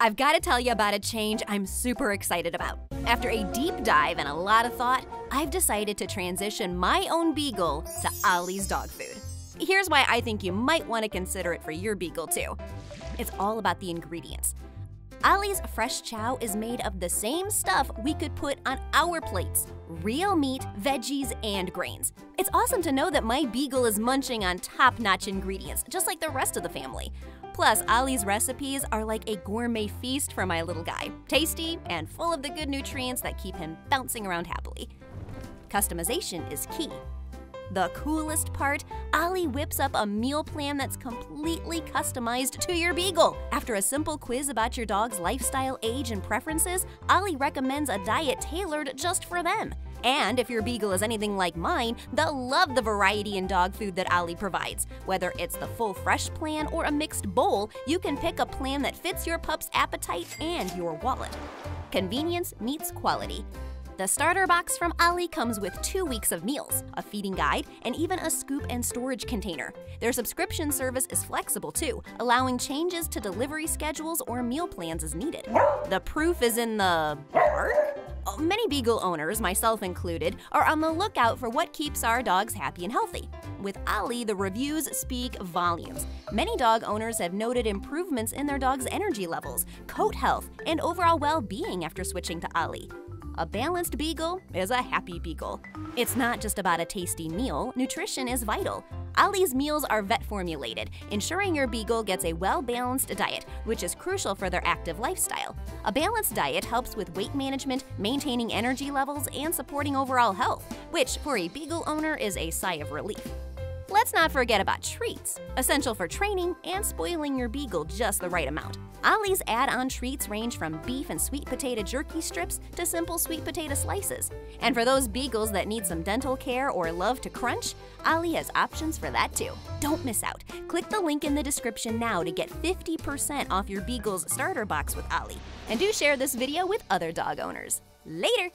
I've got to tell you about a change I'm super excited about. After a deep dive and a lot of thought, I've decided to transition my own beagle to Ollie's dog food. Here's why I think you might want to consider it for your beagle too. It's all about the ingredients. Ollie's Fresh Chow is made of the same stuff we could put on our plates real meat, veggies, and grains. It's awesome to know that my beagle is munching on top notch ingredients, just like the rest of the family. Plus, Ollie's recipes are like a gourmet feast for my little guy tasty and full of the good nutrients that keep him bouncing around happily. Customization is key. The coolest part, Ollie whips up a meal plan that's completely customized to your beagle. After a simple quiz about your dog's lifestyle, age, and preferences, Ollie recommends a diet tailored just for them. And if your beagle is anything like mine, they'll love the variety in dog food that Ollie provides. Whether it's the full fresh plan or a mixed bowl, you can pick a plan that fits your pup's appetite and your wallet. Convenience meets quality. The starter box from Ollie comes with two weeks of meals, a feeding guide, and even a scoop and storage container. Their subscription service is flexible too, allowing changes to delivery schedules or meal plans as needed. The proof is in the bark? Uh, many Beagle owners, myself included, are on the lookout for what keeps our dogs happy and healthy. With Ollie, the reviews speak volumes. Many dog owners have noted improvements in their dog's energy levels, coat health, and overall well being after switching to Ollie. A balanced beagle is a happy beagle. It's not just about a tasty meal, nutrition is vital. Ollie's meals are vet formulated, ensuring your beagle gets a well balanced diet, which is crucial for their active lifestyle. A balanced diet helps with weight management, maintaining energy levels, and supporting overall health, which for a beagle owner is a sigh of relief. Let's not forget about treats, essential for training and spoiling your beagle just the right amount. Ollie's add-on treats range from beef and sweet potato jerky strips to simple sweet potato slices. And for those beagles that need some dental care or love to crunch, Ollie has options for that too. Don't miss out. Click the link in the description now to get 50% off your beagle's starter box with Ollie. And do share this video with other dog owners. Later!